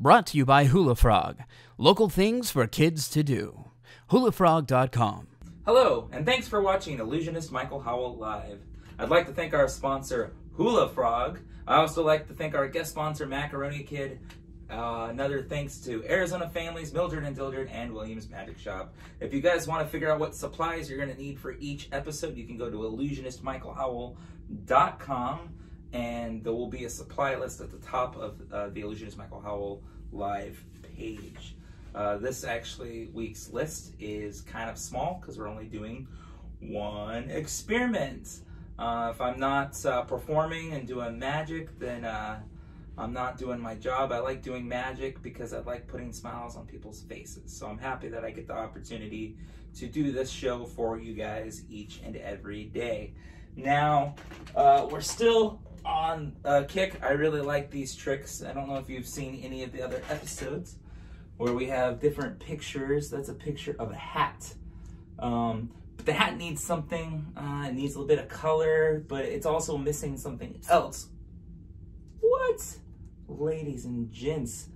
Brought to you by Hula Frog. Local things for kids to do. HulaFrog.com. Hello, and thanks for watching Illusionist Michael Howell Live. I'd like to thank our sponsor, Hula Frog. I also like to thank our guest sponsor, Macaroni Kid. Uh, another thanks to Arizona Families, Mildred and Dildred, and Williams Magic Shop. If you guys want to figure out what supplies you're going to need for each episode, you can go to illusionistmichaelhowell.com and there will be a supply list at the top of uh, the Illusionist Michael Howell live page. Uh, this actually week's list is kind of small because we're only doing one experiment. Uh, if I'm not uh, performing and doing magic, then uh, I'm not doing my job. I like doing magic because I like putting smiles on people's faces. So I'm happy that I get the opportunity to do this show for you guys each and every day. Now, uh, we're still on a kick. I really like these tricks. I don't know if you've seen any of the other episodes where we have different pictures. That's a picture of a hat. Um, but the hat needs something. Uh, it needs a little bit of color, but it's also missing something else. What? ladies and gents,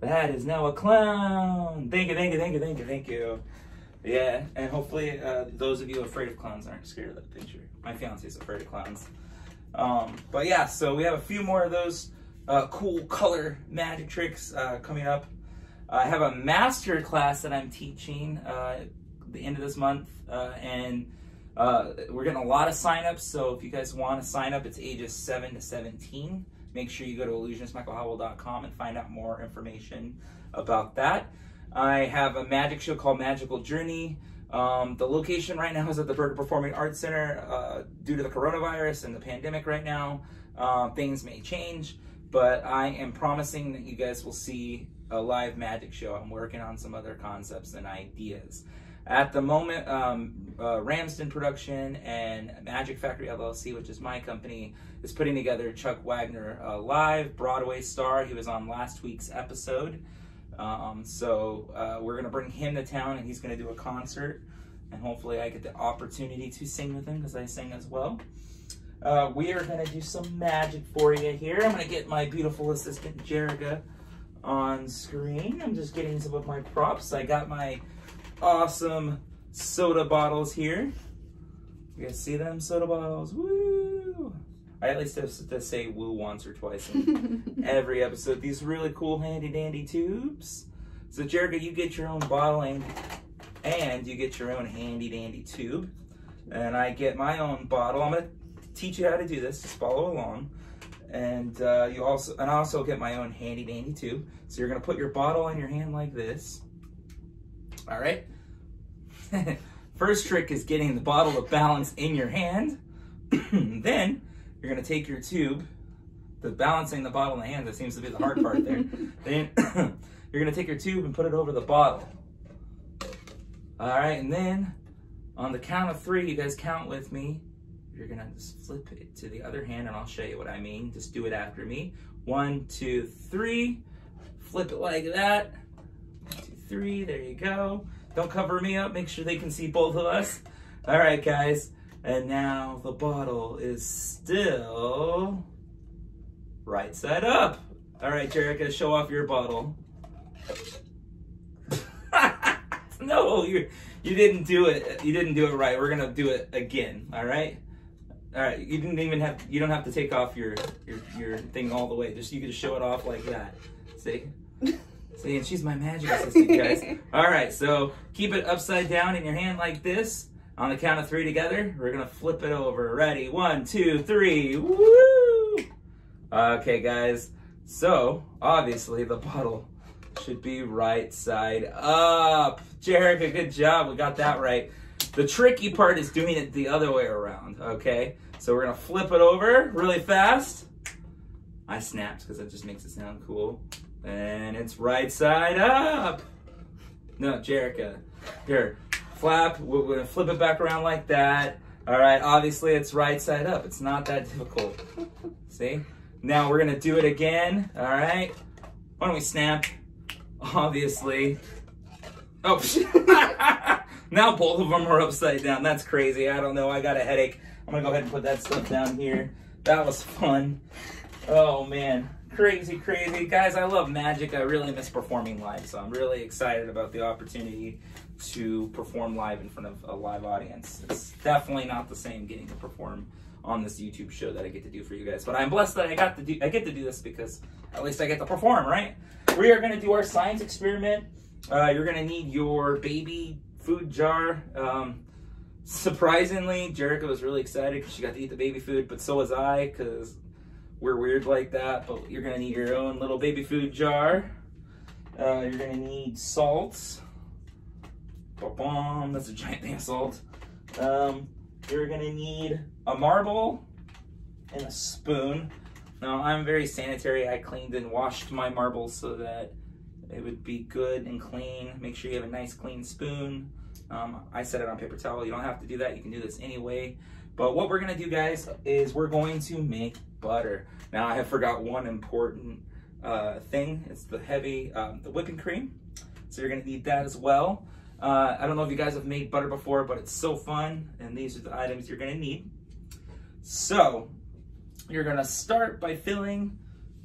that is now a clown. Thank you, thank you, thank you, thank you, thank you. Yeah, and hopefully uh, those of you afraid of clowns aren't scared of that picture. My fiance is afraid of clowns. Um, but yeah, so we have a few more of those uh, cool color magic tricks uh, coming up. I have a master class that I'm teaching uh, the end of this month, uh, and uh, we're getting a lot of signups. So if you guys want to sign up, it's ages 7 to 17 make sure you go to illusionistmichaelhowell.com and find out more information about that. I have a magic show called Magical Journey. Um, the location right now is at the Berger Performing Arts Center. Uh, due to the coronavirus and the pandemic right now, uh, things may change, but I am promising that you guys will see a live magic show. I'm working on some other concepts and ideas. At the moment, um, uh, Ramsden Production and Magic Factory LLC, which is my company, is putting together Chuck Wagner uh, live Broadway star. He was on last week's episode. Um, so uh, we're to bring him to town and he's to do a concert. And hopefully I get the opportunity to sing with him because I sing as well. Uh, we are to do some magic for you here. I'm to get my beautiful assistant, Jerica, on screen. I'm just getting some of my props. I got my awesome soda bottles here. You guys see them soda bottles? Woo! I at least have to say woo once or twice in every episode. These really cool handy dandy tubes. So Jerica, you get your own bottling and you get your own handy dandy tube. And I get my own bottle. I'm gonna teach you how to do this, just follow along. And uh, you also, and I also get my own handy dandy tube. So you're gonna put your bottle in your hand like this. All right. First trick is getting the bottle to balance in your hand. then you're gonna take your tube, the balancing the bottle in the hand, that seems to be the hard part there. then you're gonna take your tube and put it over the bottle. All right, and then on the count of three, you guys count with me. You're gonna just flip it to the other hand and I'll show you what I mean. Just do it after me. One, two, three. Flip it like that three. There you go. Don't cover me up. Make sure they can see both of us. All right, guys. And now the bottle is still right side up. All right, Jerica, show off your bottle. no, you you didn't do it. You didn't do it right. We're gonna do it again. All right. All right. You didn't even have. You don't have to take off your your your thing all the way. Just you can just show it off like that. See. See, and she's my magic assistant, guys. All right, so keep it upside down in your hand like this. On the count of three together, we're gonna flip it over. Ready? One, two, three. Woo! Okay, guys. So, obviously, the bottle should be right side up. Jerica, good job. We got that right. The tricky part is doing it the other way around, okay? So we're gonna flip it over really fast. I snapped because that just makes it sound cool. And it's right side up. No, Jerica. Here, flap. We're to flip it back around like that. All right, obviously it's right side up. It's not that difficult. See? Now we're going to do it again. All right. Why don't we snap? Obviously. Oh, now both of them are upside down. That's crazy. I don't know. I got a headache. I'm to go ahead and put that stuff down here. That was fun. Oh, man crazy, crazy. Guys, I love magic. I really miss performing live, so I'm really excited about the opportunity to perform live in front of a live audience. It's definitely not the same getting to perform on this YouTube show that I get to do for you guys. But I'm blessed that I got to do I get to do this because at least I get to perform, right? We are gonna do our science experiment. Uh, you're gonna need your baby food jar. Um, surprisingly, Jerica was really excited because she got to eat the baby food, but so was I because we're weird like that. But you're gonna need your own little baby food jar. Uh, you're gonna need salt. Ba-bom, that's a giant thing of salt. Um, you're gonna need a marble and a spoon. Now I'm very sanitary. I cleaned and washed my marbles so that it would be good and clean. Make sure you have a nice clean spoon. Um, I set it on paper towel. You don't have to do that. You can do this anyway. But what we're gonna do guys is we're going to make butter. Now I have forgot one important uh, thing. It's the heavy, um, the whipping cream. So you're gonna need that as well. Uh, I don't know if you guys have made butter before, but it's so fun. And these are the items you're gonna need. So you're gonna start by filling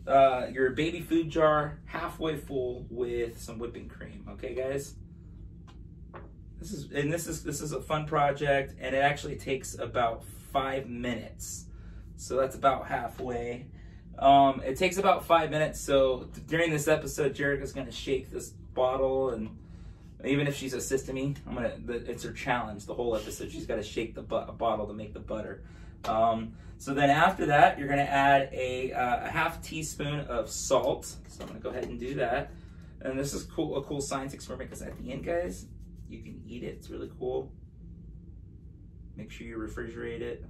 uh, your baby food jar halfway full with some whipping cream. Okay, guys. This is and this is this is a fun project, and it actually takes about five minutes. So that's about halfway. Um, it takes about five minutes. So during this episode, Jerica is gonna shake this bottle and even if she's assisting me, I'm gonna. It's her challenge. The whole episode, she's got to shake the bottle to make the butter. Um, so then after that, you're gonna add a, uh, a, half teaspoon of salt. So I'm gonna go ahead and do that. And this is cool, a cool science experiment because at the end, guys, you can eat it. It's really cool. Make sure you refrigerate it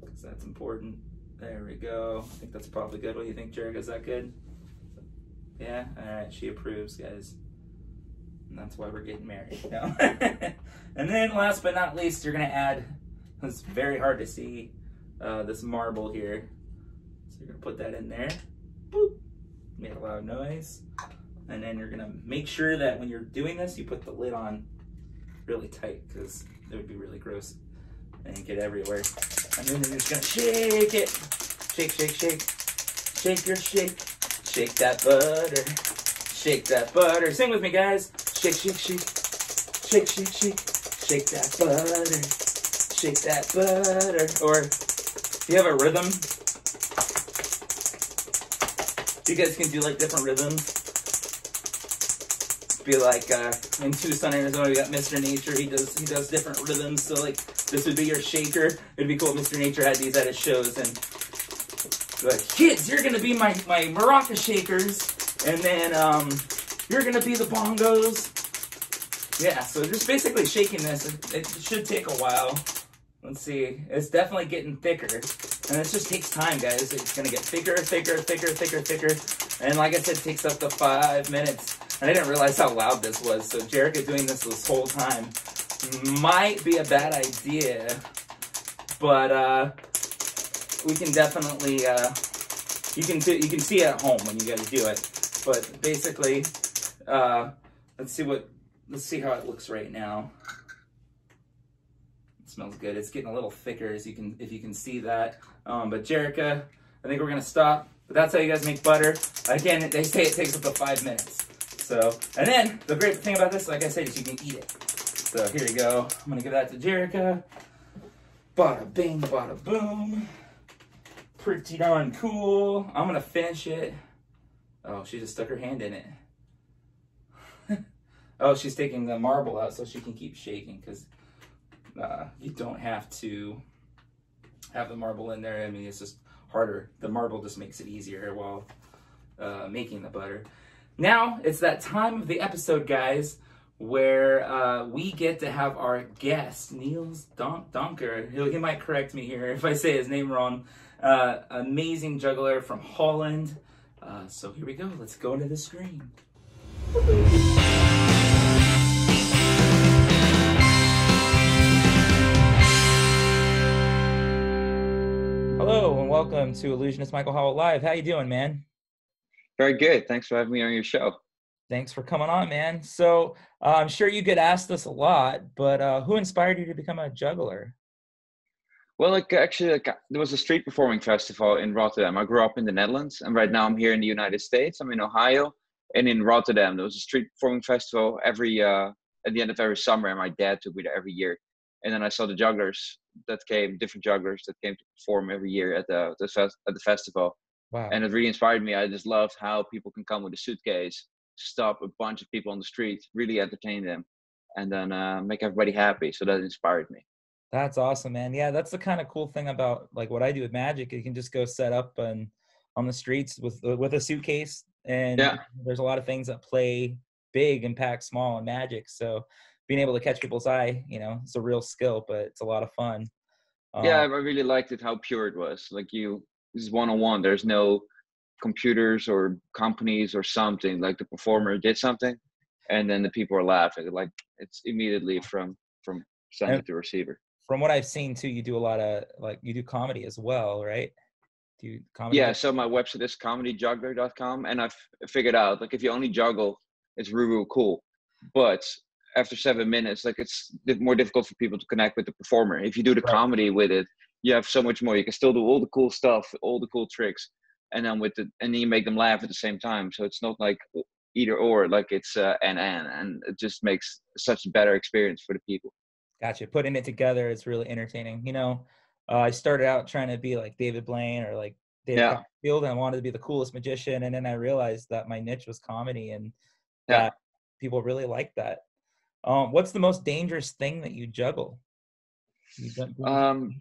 because that's important. There we go. I think that's probably good. What do you think, Jerica? Is that good? Yeah. All right. She approves, guys. And that's why we're getting married. And then last but not least, you're gonna add, it's very hard to see, uh, this marble here. So you're gonna put that in there. Boop. Made a loud noise. And then you're gonna make sure that when you're doing this, you put the lid on really tight because it would be really gross and get everywhere. And then you're just gonna shake it. Shake, shake, shake. Shake your shake. Shake that butter. Shake that butter. Sing with me, guys. Shake, shake, shake. Shake, shake, shake. Shake that butter. Shake that butter. Or if you have a rhythm, you guys can do like different rhythms. Be like uh, in Tucson, Arizona, we got Mr. Nature. He does he does different rhythms. So like this would be your shaker. It'd be cool if Mr. Nature had these at his shows and like kids, you're gonna be my my maraca shakers, and then um, you're gonna be the bongos. Yeah, so just basically shaking this. It, it should take a while. Let's see. It's definitely getting thicker. And this just takes time, guys. It's gonna get thicker, thicker, thicker, thicker, thicker. And like I said, takes up to five minutes. And I didn't realize how loud this was. So Jerica doing this this whole time might be a bad idea. But uh, we can definitely, uh, you can you can see it at home when you guys do it. But basically, uh, let's see what, let's see how it looks right now. It smells good. It's getting a little thicker as you can, if you can see that. Um, but Jerica, I think we're gonna stop. But that's how you guys make butter. Again, they say it takes up to five minutes. So, and then the great thing about this, like I said, is you can eat it. So here you go. I'm gonna give that to Jerica. Bada bing, bada boom. Pretty darn cool. I'm gonna finish it. Oh, she just stuck her hand in it. Oh, she's taking the marble out so she can keep shaking because uh, you don't have to have the marble in there. I mean, it's just harder. The marble just makes it easier while uh, making the butter. Now it's that time of the episode, guys, where uh, we get to have our guest, Niels Don- Donker. He, might correct me here if I say his name wrong. Uh, amazing juggler from Holland. Uh, so here we go. Let's go into the screen. Hello and welcome to Illusionist Michael Howell Live. How you doing, man? Very good. Thanks for having me on your show. Thanks for coming on, man. So uh, I'm sure you get asked this a lot, but uh, who inspired you to become a juggler? Well, like actually, like there was a street performing festival in Rotterdam. I grew up in the Netherlands, and right now I'm here in the United States. I'm in Ohio, and in Rotterdam there was a street performing festival every uh, at the end of every summer, and my dad took me there every year. And then I saw the jugglers that came, different jugglers that came to perform every year at the, the fest, at the festival. Wow. And it really inspired me. I just loved how people can come with a suitcase, stop a bunch of people on the street, really entertain them, and then uh, make everybody happy. So that inspired me. That's awesome, man. Yeah, that's the kind of cool thing about like what I do with magic. You can just go set up and on the streets with uh, with a suitcase, and Yeah. there's a lot of things that play big and pack small in magic. So being able to catch people's eye, you know, it's a real skill, but it's a lot of fun. yeah, I Um, really liked it how pure it was. Like you, this is one on one. There's no computers or companies or something. Like the performer did something, and then the people are laughing. Like it's immediately from from sender to receiver. from what I've seen too, you do a lot of like you do comedy as well, right? Do you comedy? Yeah, so my website is comedyjuggler.com, and I've figured out like if you only juggle, it's real, real cool. But after seven minutes, like it's more difficult for people to connect with the performer. If you do the Right. comedy with it, you have so much more. You can still do all the cool stuff, all the cool tricks, and then with the and then you make them laugh at the same time. So it's not like either or, like it's uh, and and, and it just makes such a better experience for the people. Gotcha. Putting it together is really entertaining. You know, uh, I started out trying to be like David Blaine or like David Yeah. Copperfield, and I wanted to be the coolest magician. And then I realized that my niche was comedy, and Yeah. that people really like that. Um, what's the most dangerous thing that you juggle? You done- do anything Um.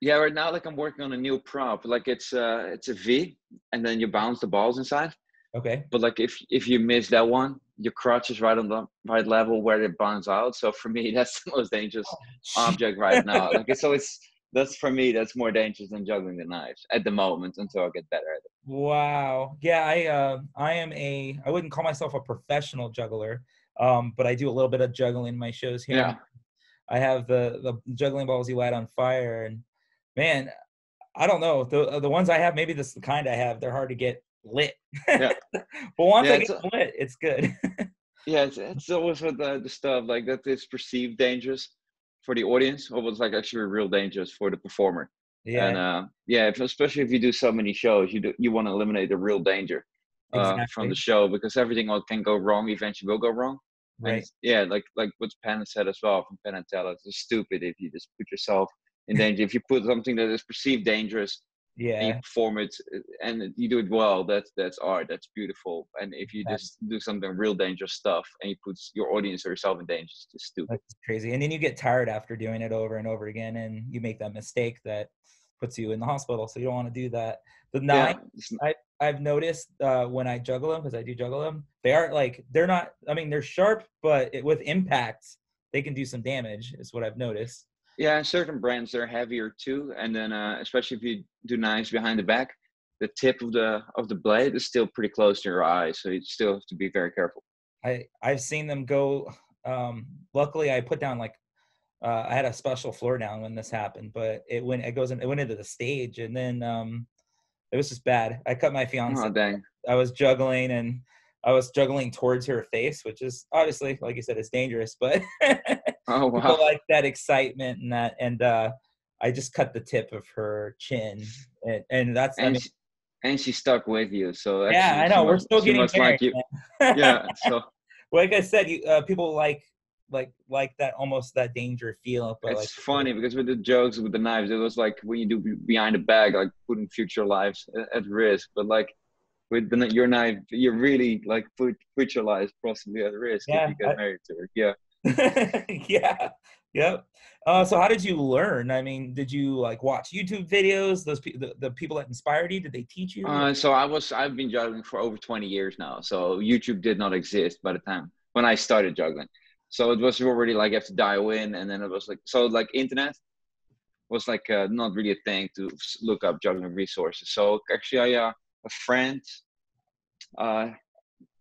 Yeah, right now, like I'm working on a new prop. Like it's uh it's a V, and then you bounce the balls inside. Okay. But like if if you miss that one, your crotch is right on the right level where it bounces out. So for me, that's the most dangerous object right now. Like so it's that's for me that's more dangerous than juggling the knives at the moment until I get better at it. Wow. Yeah, I uh, I am a I wouldn't call myself a professional juggler, um, but I do a little bit of juggling in my shows here. Yeah. I have the the juggling balls you light on fire, and man, I don't know the the ones I have. Maybe this is the kind I have. They're hard to get lit. Yeah. but once Yeah, I it's get them lit, it's good. Yeah, it's, it's always with the, the stuff like that is perceived dangerous for the audience, or was like actually real dangerous for the performer. yeah. And uh, yeah, if, especially if you do so many shows, you do, you want to eliminate the real danger uh, from the show because everything can go wrong. Eventually, will go wrong. And right. it's- yeah, like like what Penn said as well from Penn and Teller, it's stupid if you just put yourself in danger. if you put something that is perceived dangerous and you Yeah. perform it uh, and you do it well, that's that's art. That's beautiful. And if you just do something real dangerous stuff and you put your audience or yourself in danger, it's just stupid. That's crazy. And then you get tired after doing it over and over again, and you make that mistake that puts you in the hospital. So you don't want to do that. The Yeah, nine it's n- I've noticed uh, when I juggle them, because I do juggle them, they aren't like they're not. I mean, they're sharp, but it, with impact, they can do some damage. Is what I've noticed. Yeah, and certain brands they're heavier too, and then uh, especially if you do knives behind the back, the tip of the of the blade is still pretty close to your eye, so you still have to be very careful. I I've seen them go. Um, luckily, I put down like uh, I had a special floor down when this happened, but it went it goes in, it went into the stage, and then um, it was just bad. I cut my fiance. Oh dang! I was juggling and I was juggling towards her face, which is obviously, like you said, it's dangerous, but Oh people wow! like that excitement and that. And uh, I just cut the tip of her chin, and, and that's I And mean, she, and she stuck with you, so yeah, I know we're must- still getting married. like you. Yeah, so like I said, you uh, people like like like that almost that danger feel, but it's like funny because with the jokes with the knives, it was like when you do behind the bag, like putting future lives at risk. But like with the, your knife, you really like put put your lives possibly at risk Yeah, if you get I- married to her. Yeah. yeah, yep. Uh, so how did you learn? I mean, did you like watch YouTube videos? Those pe- the, the people that inspired you, did they teach you? Uh, so I was I've been juggling for over 20 years now. So YouTube did not exist by the time when I started juggling. So it was already like you have to dial in, and then it was like so like internet was like uh, not really a thing to look up juggling resources. So actually, I uh, a friend, uh,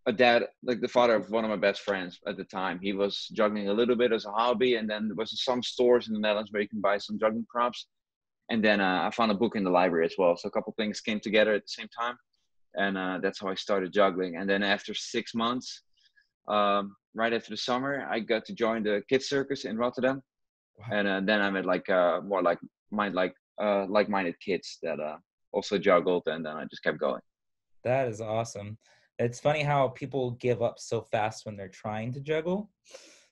a dad, like the father of one of my best friends at the time, he was juggling a little bit as a hobby, and then there was some stores in the Netherlands where you can buy some juggling props. And then uh, I found a book in the library as well. So a couple things came together at the same time, and uh, that's how I started juggling. And then after six months, um, right after the summer, I got to join the kids circus in Rotterdam, Wow. and uh, then I met like uh, more like mind like uh like-minded kids that uh also juggled, and then I just kept going. That is awesome. It's funny how people give up so fast when they're trying to juggle.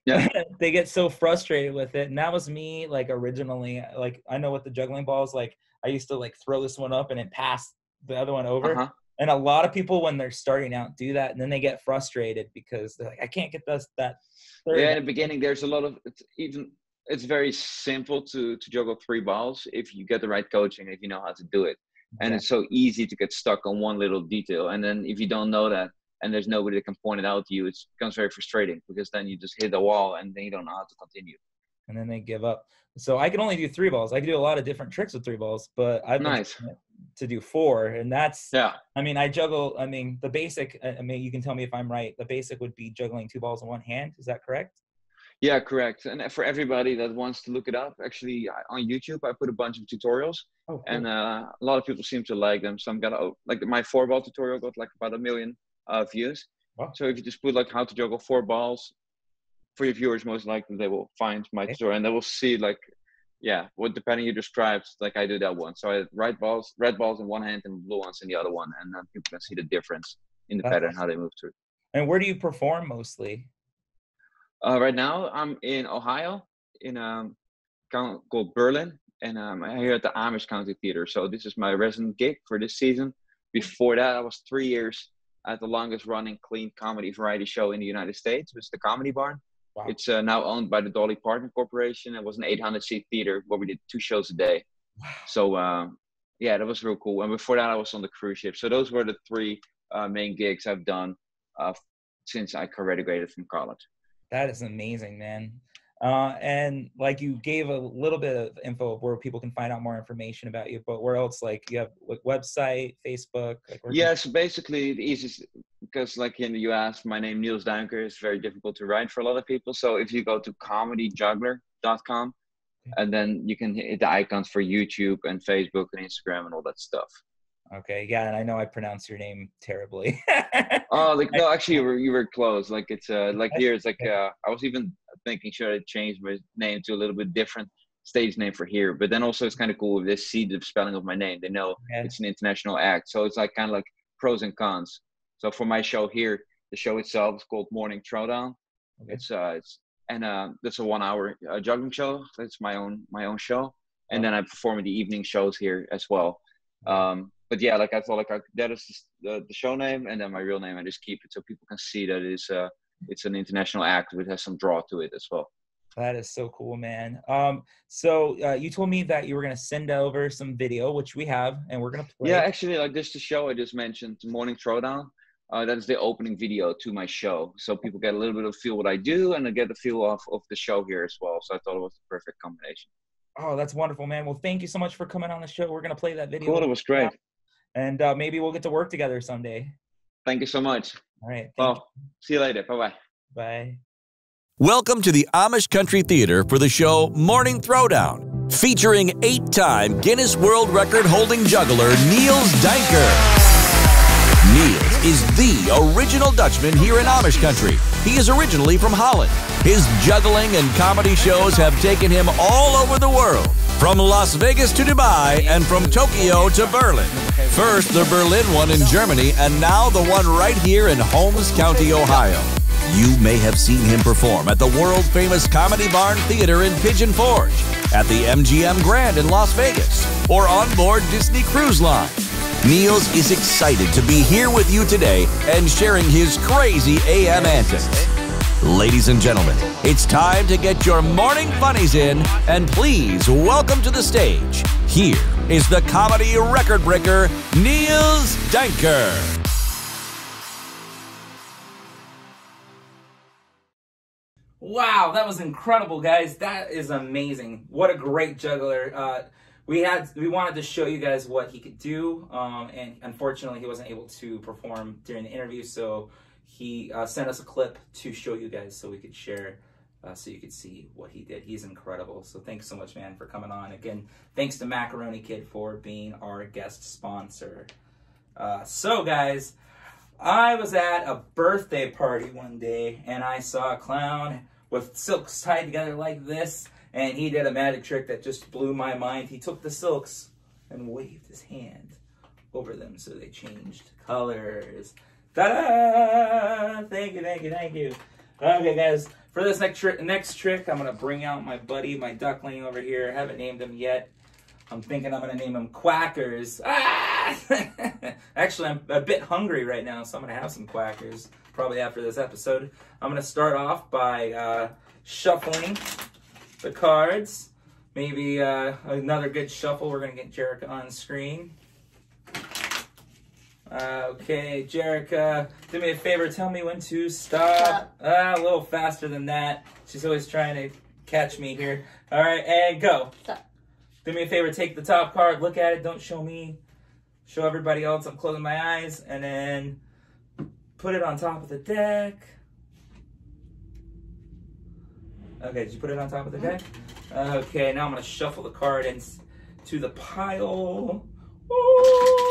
Yeah. they get so frustrated with it. And that was me like originally like I know what the juggling balls like I used to like throw this one up and it passed the other one over. Uh-huh. And a lot of people when they're starting out do that and then they get frustrated because they're like I can't get this that Yeah, in the beginning, there's a lot of it's even. It's very simple to to juggle three balls if you get the right coaching, if you know how to do it. And it's so easy to get stuck on one little detail, and then if you don't know that, and there's nobody that can point it out to you, it becomes very frustrating because then you just hit a wall and then you don't know how to continue. and then they give up. So I can only do three balls. I can do a lot of different tricks with three balls, but I've been Nice. to do four, and that's Yeah. I mean, I juggle. I mean, the basic. I I mean, you can tell me if I'm right. The basic would be juggling two balls in one hand. Is that correct? Yeah, correct. And for everybody that wants to look it up, actually on YouTube, I put a bunch of tutorials, Oh, and uh, a lot of people seem to like them. Some got oh, like my four ball tutorial got like about a million uh, views. Wow. So if you just put like how to juggle four balls, for your viewers, most likely they will find my tutorial and they will see like, yeah, what depending you described, like I do that one. So I had red balls, red balls in one hand and blue ones in the other one, and then people can see the difference in the That's pattern how they move through. and where do you perform mostly? Uh, right now, I'm in Ohio, in a town called Berlin, and um, I'm here at the Amish Country Theater. So this is my resident gig for this season. Before that, I was three years at the longest-running clean comedy variety show in the United States. which is the Comedy Barn. Wow. It's uh, now owned by the Dolly Parton Corporation. It was an 800-seat theater where we did two shows a day. Wow. So um, yeah, that was real cool. And before that, I was on the cruise ship. So those were the three uh, main gigs I've done uh, since I graduated from college. That is amazing, man. Uh, and like you gave a little bit of info of where people can find out more information about you, but where else? Like you have like website, Facebook. Like where can- Yeah, so basically the easiest because like in the US, my name Niels Duinker is very difficult to write for a lot of people. So if you go to comedyjuggler.com and then you can hit the icons for YouTube and Facebook and Instagram and all that stuff. Okay. Yeah, and I know I pronounce your name terribly. Oh, like no, actually you were you were close. Like it's uh like here it's like uh I was even thinking should I change my name to a little bit different stage name for here. But then also it's kind of cool if they see the spelling of my name, they know Yeah. it's an international act. So it's like kind of like pros and cons. So for my show here, the show itself is called Morning Throwdown. Okay. It's uh it's and uh that's a one hour uh, juggling show. It's my own my own show. And then I perform the evening shows here as well. Um but yeah, like I thought like I, that is just the, the show name and then my real name I just keep it so people can see that it's uh it's an international act which has some draw to it as well. That is so cool, man. Um, so uh, you told me that you were gonna send over some video, which we have, and we're gonna play. Yeah, actually, like this, the show I just mentioned, Morning Throwdown. Uh, that is the opening video to my show, so people get a little bit of feel what I do, and they get the feel of of the show here as well. So I thought it was the perfect combination. Oh, that's wonderful, man. Well, thank you so much for coming on the show. We're gonna play that video, Cool, it was great. And uh, maybe we'll get to work together someday. Thank you so much. All right. Thank Well, see you later. Bye bye. Bye. Welcome to the Amish Country Theater for the show Morning Throwdown, featuring eight time Guinness World Record holding juggler Niels Duinker. Niels is the original Dutchman here in Amish country. He is originally from Holland. His juggling and comedy shows have taken him all over the world, from Las Vegas to Dubai and from Tokyo to Berlin. First, the Berlin one in Germany, and now the one right here in Holmes County, Ohio. You may have seen him perform at the world famous Comedy Barn Theater in Pigeon Forge, at the MGM Grand in Las Vegas, or on board Disney Cruise Line. Niels is excited to be here with you today and sharing his crazy AM antics. Ladies and gentlemen, it's time to get your morning funnies in, and please welcome to the stage. Here is the comedy record breaker, Niels Duinker. Wow, that was incredible, guys. That is amazing. What a great juggler. Uh, we had we wanted to show you guys what he could do, um, and unfortunately, he wasn't able to perform during the interview. So he uh, sent us a clip to show you guys, so we could share, uh, so you could see what he did. He's incredible. So thanks so much, man, for coming on. Again, thanks to Macaroni Kid for being our guest sponsor. Uh, so, guys. I was at a birthday party one day and I saw a clown with silks tied together like this, And he did a magic trick that just blew my mind. He took the silks and waved his hand over them so they changed colors. Ta-da! Thank you, thank you, thank you. Okay, guys, for this next trick, next trick, I'm gonna bring out my buddy, my duckling over here. I haven't named him yet. I'm thinking I'm gonna name him Quackers. Ah! Actually, I'm a bit hungry right now, so I'm gonna have some Quackers probably after this episode. I'm gonna start off by uh, shuffling the cards. Maybe uh, another good shuffle. We're gonna get Jerica on screen. Uh, okay, Jerica, do me a favor. Tell me when to stop. Ah, a little faster than that. She's always trying to catch me here. All right, and go. Stop. Do me a favor. Take the top card. Look at it. Don't show me. Show everybody else. I'm closing my eyes, and then put it on top of the deck. Okay, did you put it on top of the deck? Okay, now I'm gonna shuffle the card into the pile. Ooh.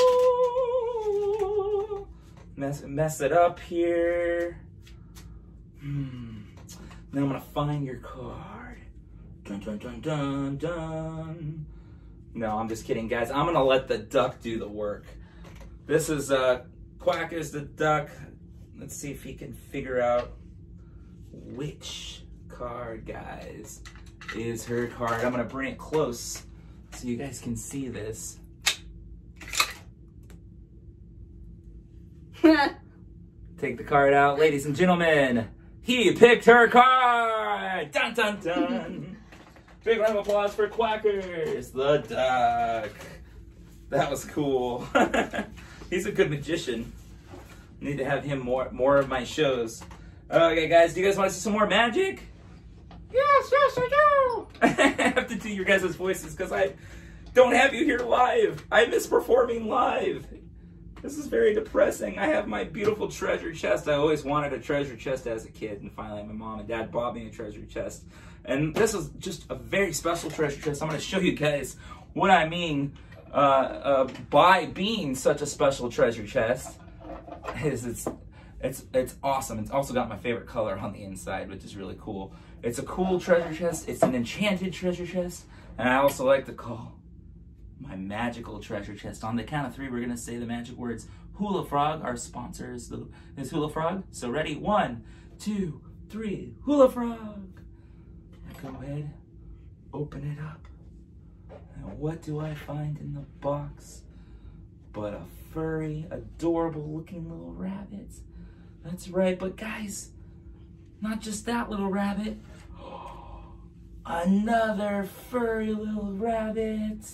Mess, mess it up here. Hmm. Then I'm gonna find your card. Dun dun dun dun dun. No, I'm just kidding, guys. I'm gonna let the duck do the work. This is uh, Quackers the duck. Let's see if he can figure out which card, guys, is her card. I'm gonna bring it close so you guys can see this. Take the card out, ladies and gentlemen. He picked her card. Dun dun dun. Big round of applause for Quackers, the duck. That was cool. He's a good magician. Need to have him more more of my shows. Okay, guys, do you guys want to see some more magic? Yes, yes, I do. I have to do your guys' voices because I don't have you here live. I miss performing live. This is very depressing. I have my beautiful treasure chest. I always wanted a treasure chest as a kid, and finally my mom and dad bought me a treasure chest. And this is just a very special treasure chest. I'm going to show you guys what I mean uh, uh, by being such a special treasure chest. Is it's it's it's awesome. It's also got my favorite color on the inside, which is really cool. It's a cool treasure chest. It's an enchanted treasure chest, and I also like to call my magical treasure chest. On the count of three, we're gonna say the magic words. Hula Frog, our sponsor is, the, is Hula Frog. So ready? One, two, three. Hula Frog. Go ahead, open it up. And what do I find in the box? But a furry, adorable looking little rabbit. That's right, but guys, not just that little rabbit. Another furry little rabbit.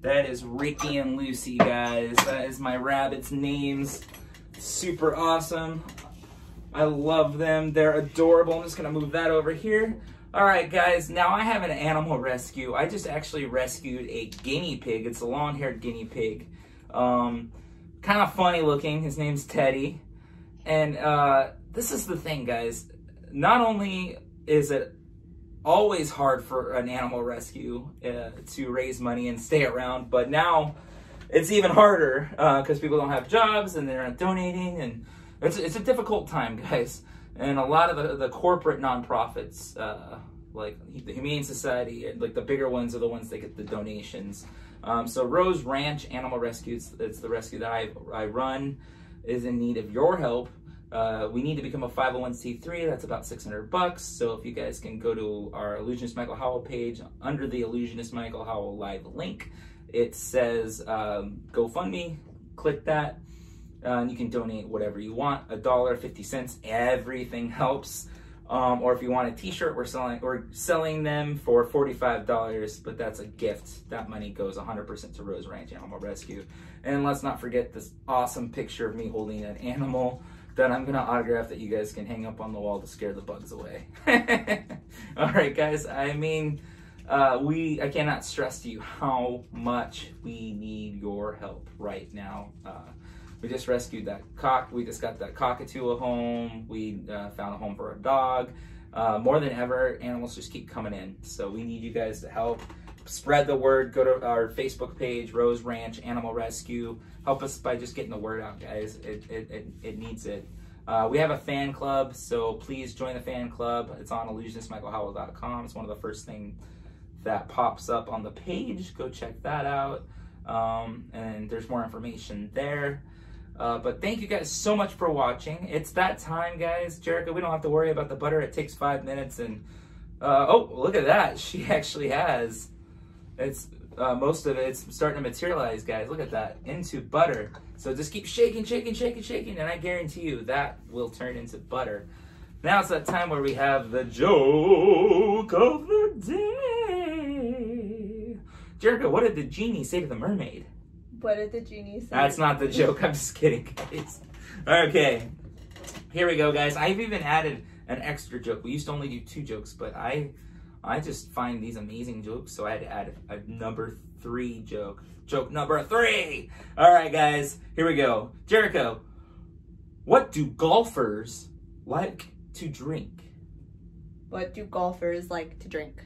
That is Ricky and Lucy, guys. That is my rabbit's names. Super awesome. I love them. They're adorable. I'm just gonna move that over here. All right, guys, now I have an animal rescue. I just actually rescued a guinea pig. It's a long-haired guinea pig. Um, kind of funny looking. His name's Teddy. And uh, this is the thing, guys. Not only is it always hard for an animal rescue uh, to raise money and stay around, but now it's even harder because uh, people don't have jobs and they're not donating, and it's it's a difficult time, guys. And a lot of the, the corporate nonprofits, uh, like the Humane Society, like the bigger ones, are the ones that get the donations. Um, so Rose Ranch Animal Rescue, it's, it's the rescue that I, I run, is in need of your help. Uh, we need to become a 501c3. That's about 600 bucks. So if you guys can go to our Illusionist Michael Howell page under the Illusionist Michael Howell live link, it says um, GoFundMe. Click that. Uh, and you can donate whatever you want. A dollar, 50 cents, everything helps. Um, or if you want a t-shirt, we're selling we're selling them for $45, but that's a gift. That money goes 100% to Rose Ranch Animal Rescue. And let's not forget this awesome picture of me holding an animal that I'm gonna autograph that you guys can hang up on the wall to scare the bugs away. All right, guys. I mean, uh, we I cannot stress to you how much we need your help right now. Uh, we just rescued that cock. We just got that cockatoo a home. We uh, found a home for a dog. Uh, more than ever, animals just keep coming in. So we need you guys to help spread the word. Go to our Facebook page, Rose Ranch Animal Rescue. Help us by just getting the word out, guys. It it, it, it needs it. Uh, we have a fan club, so please join the fan club. It's on illusionistmichaelhowell.com. It's one of the first things that pops up on the page. Go check that out. Um, and there's more information there. Uh, but thank you guys so much for watching. It's that time, guys. Jerica, we don't have to worry about the butter. It takes five minutes. And uh, oh, look at that. She actually has. It's uh, most of it's starting to materialize, guys. Look at that into butter. So just keep shaking, shaking, shaking, shaking, and I guarantee you that will turn into butter. Now it's that time where we have the joke of the day. Jerica, what did the genie say to the mermaid? What did the genie say? That's not the joke. I'm just kidding, guys. Okay, here we go, guys. I've even added an extra joke. We used to only do two jokes, but I, I just find these amazing jokes, so I had to add a number three joke. Joke number three. All right, guys. Here we go. Jerica, what do golfers like to drink? What do golfers like to drink?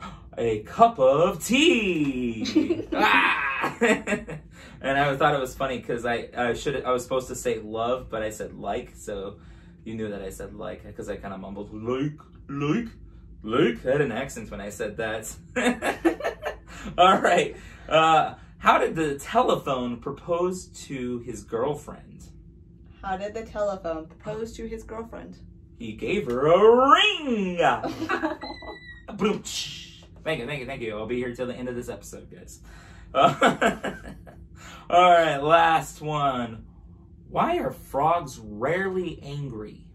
a cup of tea. ah! and I thought it was funny because I I should I was supposed to say love, but I said like, so you knew that I said like because I kind of mumbled like like like. I had an accent when I said that. All right. Uh, how did the telephone propose to his girlfriend? How did the telephone propose to his girlfriend? He gave her a ring. Boom. Thank you, thank you, thank you. I'll be here till the end of this episode, guys. Uh, all right, last one. Why are frogs rarely angry?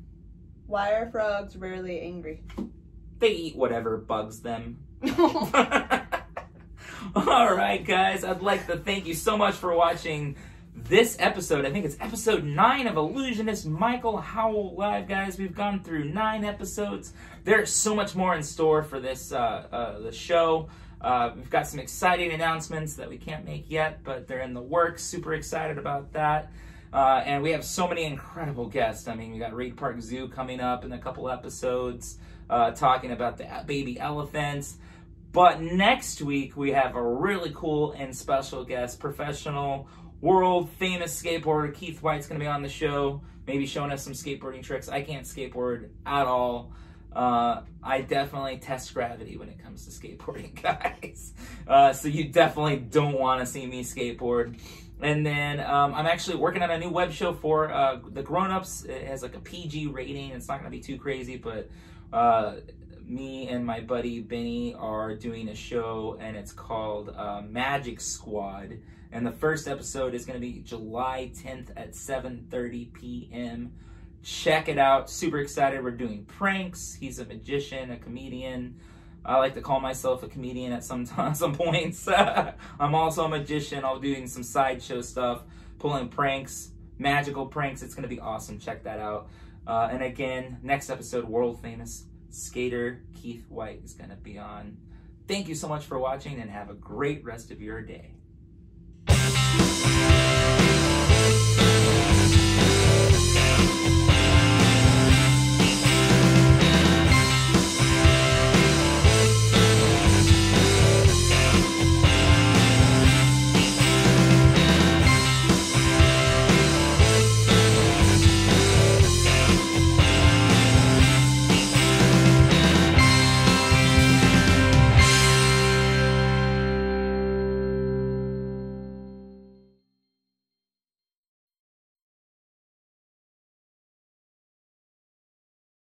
Why are frogs rarely angry? They eat whatever bugs them. all right, guys. I'd like to thank you so much for watching this episode. I think it's episode nine of Illusionist Michael Howell Live, guys. We've gone through nine episodes. There's so much more in store for this uh, uh, the show. Uh, we've got some exciting announcements that we can't make yet, but they're in the works. Super excited about that. Uh, and we have so many incredible guests. I mean, we got Reid Park Zoo coming up in a couple episodes, uh, talking about the baby elephants. But next week, we have a really cool and special guest, professional world famous skateboarder Keith White's going to be on the show, maybe showing us some skateboarding tricks. I can't skateboard at all. Uh, I definitely test gravity when it comes to skateboarding, guys. Uh, so you definitely don't want to see me skateboard. And then um, I'm actually working on a new web show for uh, the grown-ups. It has like a PG rating. It's not going to be too crazy, but uh, me and my buddy Benny are doing a show, and it's called uh, Magic Squad and the first episode is going to be July 10th at 7:30 p.m. Check it out. Super excited. We're doing pranks. He's a magician, a comedian. I like to call myself a comedian at some some points. I'm also a magician. I'm doing some sideshow stuff, pulling pranks, magical pranks. It's going to be awesome. Check that out. Uh, and again, next episode, world famous skater Keith White is going to be on. Thank you so much for watching and have a great rest of your day.